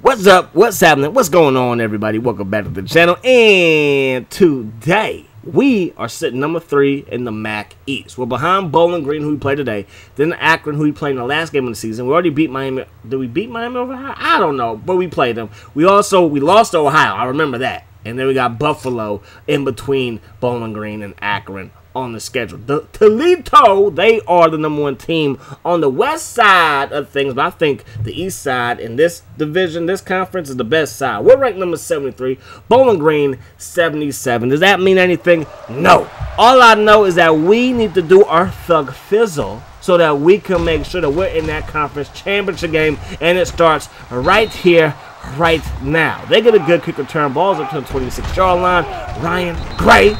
What's up? What's happening? What's going on, everybody? Welcome back to the channel. And today we are sitting number three in the MAC East. We're behind Bowling Green, who we played today. Then Akron, who we played in the last game of the season. We already beat Miami. Did we beat Miami over Ohio? I don't know, but we played them. We also we lost to Ohio. I remember that. And then we got Buffalo in between Bowling Green and Akron on the schedule. The Toledo, they are the number one team on the west side of things, but I think the east side in this division, this conference is the best side. We're ranked number 73, Bowling Green 77. Does that mean anything? No. All I know is that we need to do our thug fizzle so that we can make sure that we're in that conference championship game and it starts right here right now. They get a good kick return balls up to the 26 yard line. Ryan Gray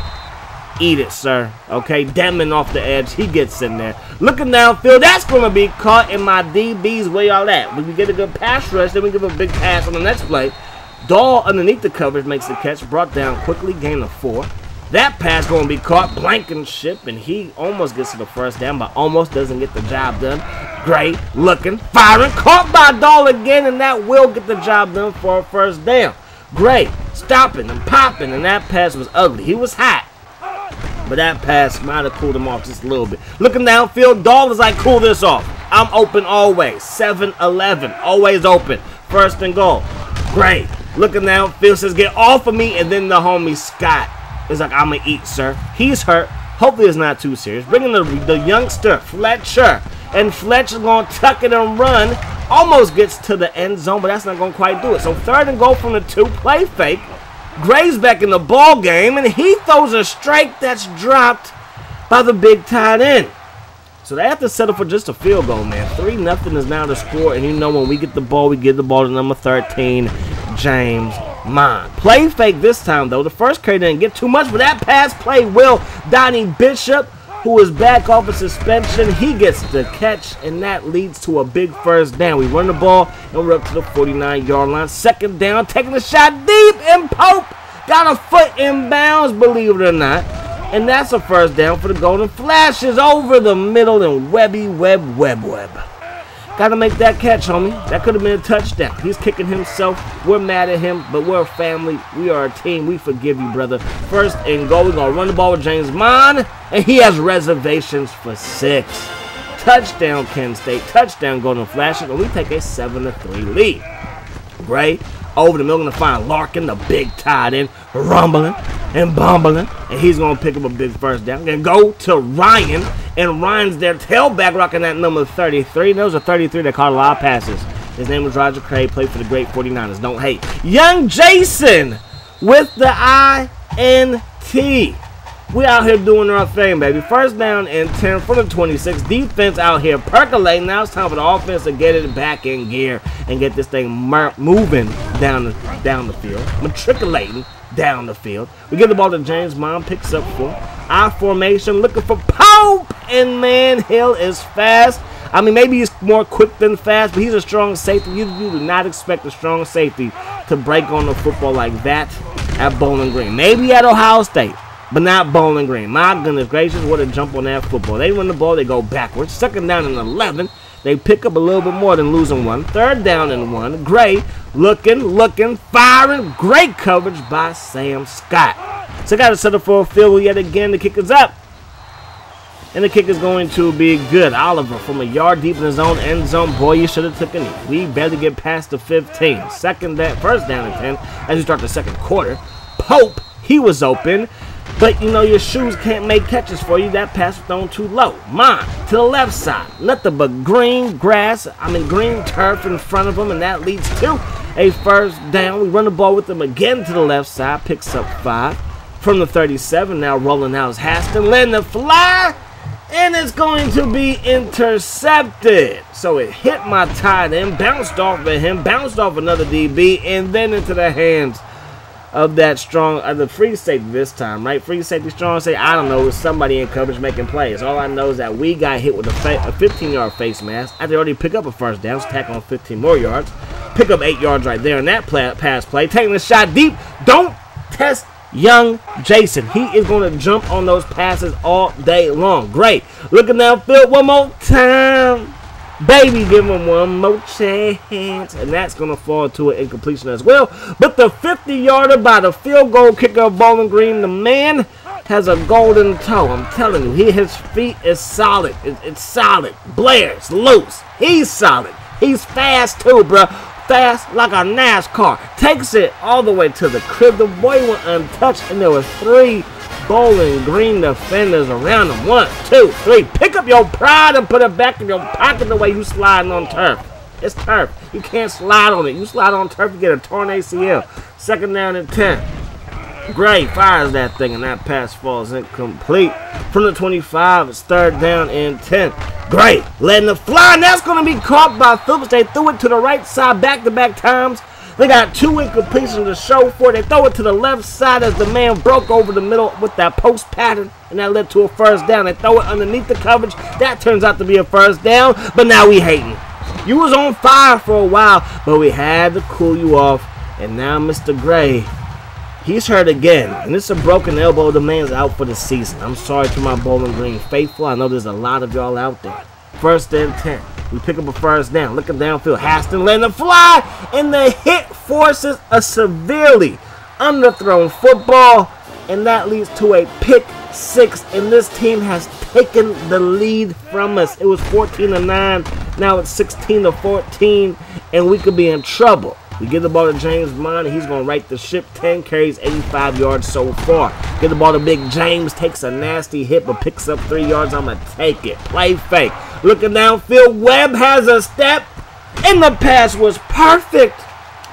Eat it, sir. Okay, Demon off the edge. He gets in there. Looking downfield. That's going to be caught in my DB's way all that. We get a good pass rush. Then we give a big pass on the next play. Dahl underneath the coverage makes the catch. Brought down quickly. Gain of four. That pass going to be caught. Blankenship. And he almost gets to the first down, but almost doesn't get the job done. Great looking. Firing. Caught by Dahl again. And that will get the job done for a first down. Great. Stopping and popping. And that pass was ugly. He was hot. But that pass might have cooled him off just a little bit. Looking downfield, is like, cool this off. I'm open always. 7-11. Always open. First and goal. Great. Looking downfield says, get off of me. And then the homie Scott is like, I'm going to eat, sir. He's hurt. Hopefully it's not too serious. Bringing the, the youngster, Fletcher. And Fletcher's going to tuck it and run. Almost gets to the end zone, but that's not going to quite do it. So third and goal from the two. Play fake. Gray's back in the ball game, and he throws a strike that's dropped by the big tight end. So they have to settle for just a field goal, man. 3 nothing is now the score, and you know when we get the ball, we get the ball to number 13, James Mon. Play fake this time, though. The first carry didn't get too much, but that pass play will. Donnie Bishop who is back off of suspension. He gets the catch, and that leads to a big first down. We run the ball, and we're up to the 49-yard line. Second down, taking a shot deep, and Pope got a foot in bounds, believe it or not. And that's a first down for the Golden Flashes over the middle, and Webby Web Web Web. Got to make that catch, homie. That could have been a touchdown. He's kicking himself. We're mad at him, but we're a family. We are a team. We forgive you, brother. First and goal. We're going to run the ball with James Mon, and he has reservations for six. Touchdown, Kent State. Touchdown, Golden Flashes, and we take a 7 to 3 lead. Gray over the middle, going to find Larkin, the big tight end, rumbling and bumbling, and he's going to pick up a big first down. And go to Ryan, and Ryan's their tailback rocking that number 33. And there was a 33 that caught a lot of passes. His name was Roger Craig, played for the great 49ers. Don't hate. Young Jason with the INT. We out here doing our thing, baby. First down and 10 for the 26. Defense out here percolating. Now it's time for the offense to get it back in gear and get this thing moving down the, down the field. Matriculating down the field. We get the ball to James Mom, picks up four. I formation, looking for Pope, and man, Hill is fast. I mean, maybe he's more quick than fast, but he's a strong safety. You, you do not expect a strong safety to break on the football like that at Bowling Green. Maybe at Ohio State, but not Bowling Green. My goodness gracious, what a jump on that football. They win the ball, they go backwards. Second down and 11. They pick up a little bit more than losing one. Third down and one. Gray looking, looking, firing. Great coverage by Sam Scott. So got to settle for a field yet again. The kick is up. And the kick is going to be good. Oliver from a yard deep in his own end zone. Boy, you should have took a knee. We better get past the 15. Second down, first down and 10 as we start the second quarter. Pope, he was open. But you know your shoes can't make catches for you. That pass was thrown too low. Mine to the left side. Nothing but green grass. I mean green turf in front of him, and that leads to a first down. We run the ball with him again to the left side. Picks up five from the 37. Now rolling out is Haston. Letting the fly. And it's going to be intercepted. So it hit my tight end, bounced off of him, bounced off another DB, and then into the hands of that strong, uh, the free safety this time, right? Free safety, strong safety, I don't know, Was somebody in coverage making plays. All I know is that we got hit with a 15-yard face mask after already pick up a first down, tack on 15 more yards, pick up 8 yards right there in that play, pass play, taking the shot deep. Don't test young Jason. He is going to jump on those passes all day long. Great. Looking downfield one more time. Baby, give him one more chance. And that's going to fall to an incompletion as well. But the 50 yarder by the field goal kicker of Bowling Green, the man has a golden toe. I'm telling you, he, his feet is solid. It, it's solid. Blair's loose. He's solid. He's fast too, bro. Fast like a NASCAR. Takes it all the way to the crib. The boy went untouched, and there were three Bowling Green defenders around him. One, two, three. Pick up your pride and put it back in your pocket the way you sliding on turf. It's turf. You can't slide on it. You slide on turf, you get a torn ACL. Second down and 10. Gray fires that thing, and that pass falls incomplete. From the 25, it's third down and 10. Gray letting it fly, and that's going to be caught by Phillips. They threw it to the right side back to back times. They got two incompletions to show for it. They throw it to the left side as the man broke over the middle with that post pattern, and that led to a first down. They throw it underneath the coverage. That turns out to be a first down, but now we hating. You was on fire for a while, but we had to cool you off. And now Mr. Gray, he's hurt again. And it's a broken elbow. The man's out for the season. I'm sorry to my Bowling Green faithful. I know there's a lot of y'all out there. First and 10. We pick up a first down. Looking downfield. Haston letting the fly. And the hit forces a severely underthrown football. And that leads to a pick six. And this team has taken the lead from us. It was 14 to 9. Now it's 16 to 14. And we could be in trouble. We give the ball to James Bond, and he's going to right the ship. 10 carries, 85 yards so far. Give the ball to Big James, takes a nasty hit, but picks up three yards. I'm going to take it. Play fake. Looking downfield, Webb has a step, and the pass was perfect.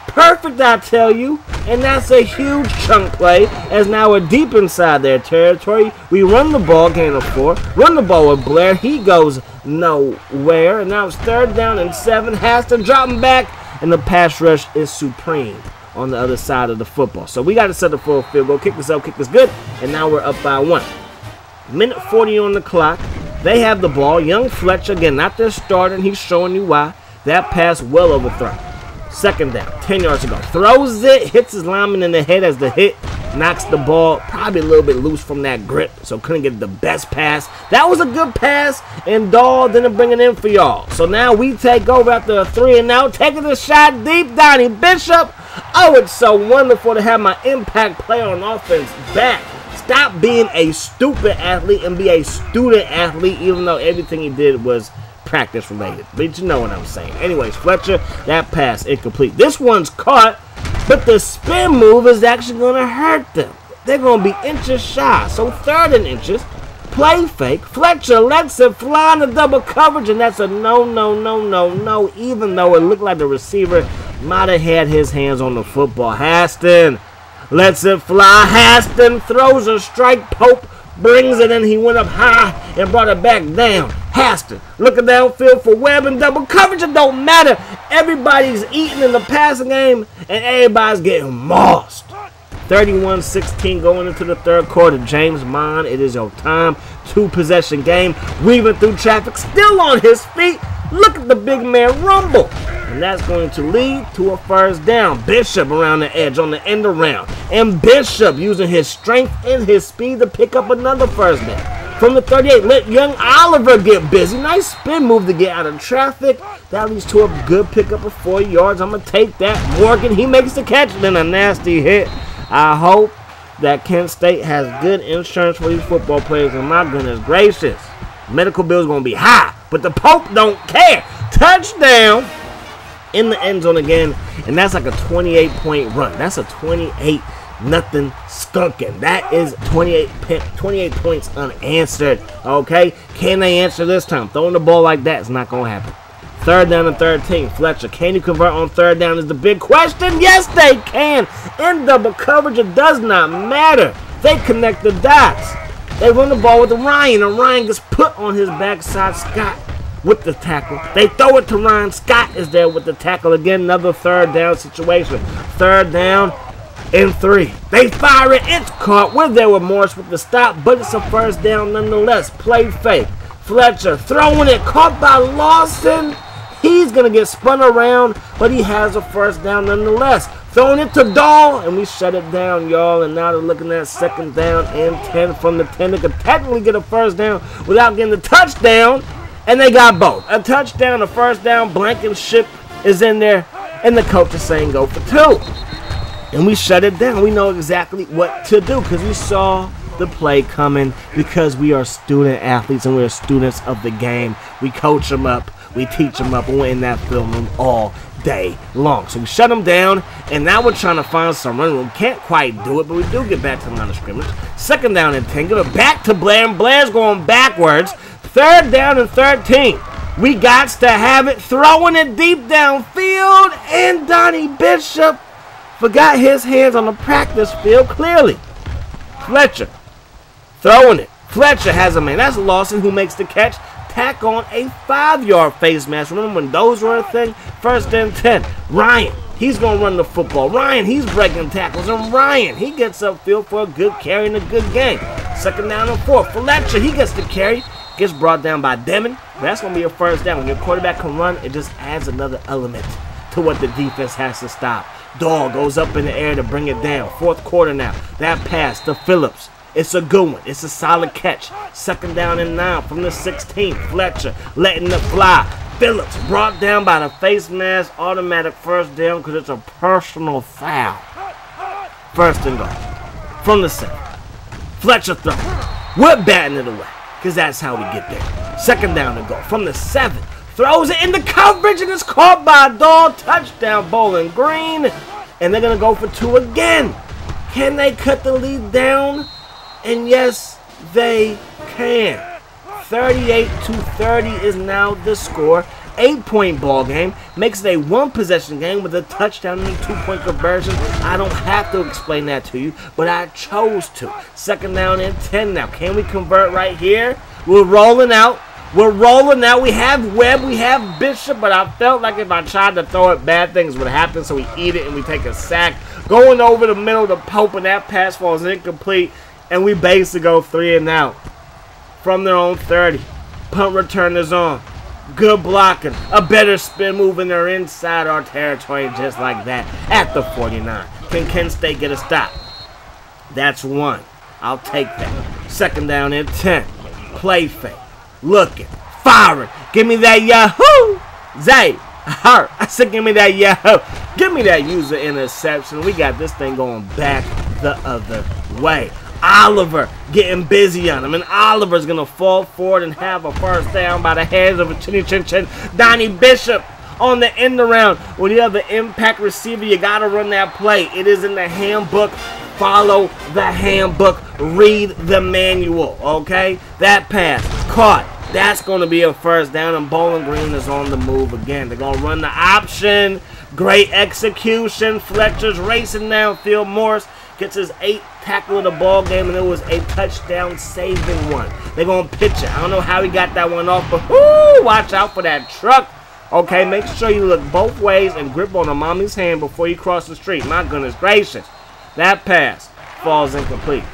Perfect, I tell you. And that's a huge chunk play, as now we're deep inside their territory. We run the ball, gain of four. Run the ball with Blair. He goes nowhere. And now it's third down and seven. Has to drop him back and the pass rush is supreme on the other side of the football. So we got to set for a field goal. Kick this up, kick this good, and now we're up by one. Minute 40 on the clock. They have the ball. Young Fletcher, again, not their starter, and he's showing you why. That pass well overthrown. Second down, 10 yards to go. Throws it, hits his lineman in the head as the hit knocks the ball probably a little bit loose from that grip, so couldn't get the best pass. That was a good pass, and Dahl didn't bring it in for y'all. So now we take over after a three and now taking the shot deep, Donnie Bishop. Oh, it's so wonderful to have my impact player on offense back. Stop being a stupid athlete and be a student athlete, even though everything he did was practice related. But you know what I'm saying. Anyways, Fletcher, that pass incomplete. This one's caught but the spin move is actually going to hurt them. They're going to be inches shy. So third and inches. Play fake. Fletcher lets it fly in the double coverage, and that's a no, no, no, no, no. Even though it looked like the receiver might have had his hands on the football. Haston lets it fly. Haston throws a strike. Pope brings it in. He went up high and brought it back down. Haston looking downfield for Webb and double coverage. It don't matter. Everybody's eating in the passing game and everybody's getting mossed. 31-16 going into the third quarter. James Mon, it is your time. Two possession game. Weaving through traffic. Still on his feet. Look at the big man rumble. And that's going to lead to a first down. Bishop around the edge on the end around. And Bishop using his strength and his speed to pick up another first down. From the 38, let young Oliver get busy. Nice spin move to get out of traffic. That leads to a good pickup of four yards. I'm going to take that. Morgan, he makes the catch. Then a nasty hit. I hope that Kent State has good insurance for these football players. And my goodness gracious, medical bills going to be high. But the Pope don't care. Touchdown in the end zone again. And that's like a 28 point run. That's a 28 nothing skunking. That is 28, 28 points unanswered. Okay? Can they answer this time? Throwing the ball like that is not going to happen. Third down and 13. Fletcher, can you convert on third down is the big question. Yes, they can. In double coverage, it does not matter. They connect the dots. They run the ball with Ryan, and Ryan gets put on his backside. Scott with the tackle. They throw it to Ryan. Scott is there with the tackle. Again, another third down situation. Third down, and three. They fire it. It's caught. We're there with Morris with the stop, but it's a first down nonetheless. Play fake. Fletcher throwing it. Caught by Lawson. He's going to get spun around, but he has a first down nonetheless. Throwing it to Dahl, and we shut it down, y'all. And now they're looking at second down and 10 from the 10. They could technically get a first down without getting the touchdown. And they got both. A touchdown, a first down, Blankenship is in there, and the coach is saying go for two. And we shut it down. We know exactly what to do because we saw the play coming because we are student athletes and we are students of the game. We coach them up, we teach them up, and we're in that film room all day long. So we shut them down, and now we're trying to find some run room. Can't quite do it, but we do get back to the line of scrimmage. Second down and 10. Give it back to Blair, and Blair's going backwards. Third down and 13. We got to have it, throwing it deep downfield, and Donnie Bishop forgot his hands on the practice field clearly. Fletcher throwing it. Fletcher has a man. That's Lawson who makes the catch tack on a five-yard face mask. Remember when those were a thing? First and 10. Ryan, he's going to run the football. Ryan, he's breaking tackles. And Ryan, he gets upfield for a good carry and a good game. Second down and four. Fletcher, he gets the carry. Gets brought down by Demon. That's going to be a first down. When your quarterback can run, it just adds another element to what the defense has to stop. Dog goes up in the air to bring it down. Fourth quarter now. That pass to Phillips. It's a good one. It's a solid catch. Second down and nine from the 16th. Fletcher letting it fly. Phillips brought down by the face mask. Automatic first down because it's a personal foul. First and goal. From the seven. Fletcher throw. We're batting it away because that's how we get there. Second down and goal From the seven. Throws it in the coverage and it's caught by a dog. Touchdown, Bowling Green. And they're going to go for two again. Can they cut the lead down? And yes, they can. 38 to 30 is now the score. Eight point ball game makes it a one possession game with a touchdown and a two point conversion. I don't have to explain that to you, but I chose to. Second down and 10 now. Can we convert right here? We're rolling out. We're rolling now. We have Webb, we have Bishop, but I felt like if I tried to throw it, bad things would happen. So we eat it and we take a sack. Going over the middle to Pope, and that pass falls incomplete and we basically go three and out from their own 30. Punt return is on. Good blocking. A better spin move and they're inside our territory just like that at the 49. Can Kent State get a stop? That's one. I'll take that. Second down and 10. Play fake. Looking. Firing. Give me that Yahoo! Zay. I said give me that Yahoo. Give me that user interception. We got this thing going back the other way. Oliver getting busy on him. And Oliver's going to fall forward and have a first down by the hands of a chinny chin chin. Donnie Bishop on the end around. When you have an impact receiver, you got to run that play. It is in the handbook. Follow the handbook. Read the manual, okay? That pass caught. That's going to be a first down, and Bowling Green is on the move again. They're going to run the option. Great execution. Fletcher's racing downfield. Morris gets his eighth tackle of the ball game, and it was a touchdown saving one. They're going to pitch it. I don't know how he got that one off, but whoo, watch out for that truck. Okay, make sure you look both ways and grip on the mommy's hand before you cross the street. My goodness gracious. That pass falls incomplete.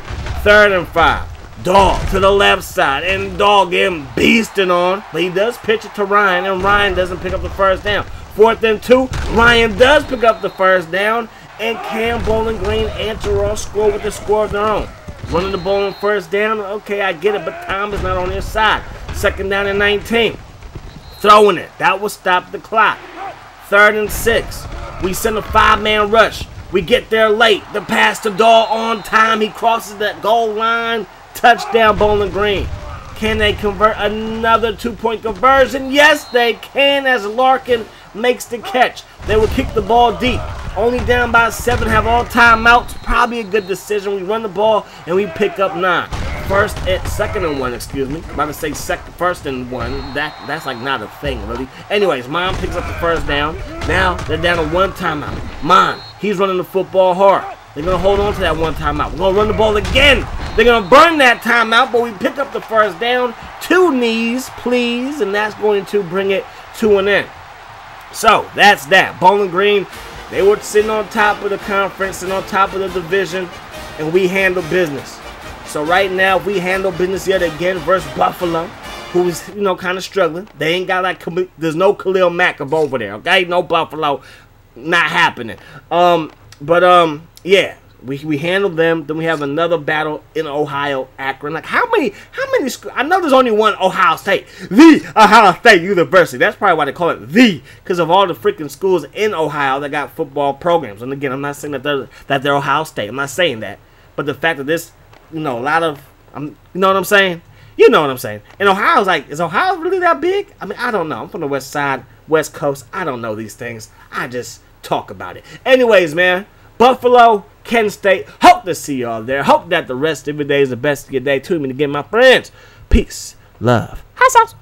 Third and five. Dog to the left side, and Dog getting beasting on. But he does pitch it to Ryan, and Ryan doesn't pick up the first down. Fourth and two, Ryan does pick up the first down, and Cam Bowling Green and Terrell score with the score of their own. Running the ball on first down, okay, I get it, but time is not on their side. Second down and 19. Throwing it. That will stop the clock. Third and six. We send a five-man rush. We get there late. The pass to Dahl on time. He crosses that goal line. Touchdown, Bowling Green. Can they convert another two-point conversion? Yes, they can as Larkin makes the catch. They will kick the ball deep. Only down by seven, have all timeouts. Probably a good decision. We run the ball and we pick up nine. First and second and one, excuse me. I'm about to say second, first and one. That that's like not a thing, really. Anyways, mom picks up the first down. Now they're down to one timeout. Mom, he's running the football hard. They're gonna hold on to that one timeout. We're gonna run the ball again. They're gonna burn that timeout, but we pick up the first down. Two knees, please, and that's going to bring it to an end. So that's that. Bowling Green they were sitting on top of the conference and on top of the division, and we handle business. So right now, we handle business yet again versus Buffalo, who's you know kind of struggling, they ain't got like there's no Khalil Mack up over there. Okay, no Buffalo, not happening. Um, but um, yeah, We, we handled them. Then we have another battle in Ohio, Akron. Like how many? How many? Sc- I know there's only one Ohio State, the Ohio State University. That's probably why they call it the, because of all the freaking schools in Ohio that got football programs. And again, I'm not saying that they're that they're Ohio State. I'm not saying that, but the fact that this, you know, a lot of, I'm, you know what I'm saying? You know what I'm saying? And Ohio's like, is Ohio really that big? I mean, I don't know. I'm from the West Side, West Coast. I don't know these things. I just talk about it. Anyways, man, Buffalo, Kent State. Hope to see y'all there. Hope that the rest of your day is the best of your day. Tune me to get my friends. Peace, love, hot sauce.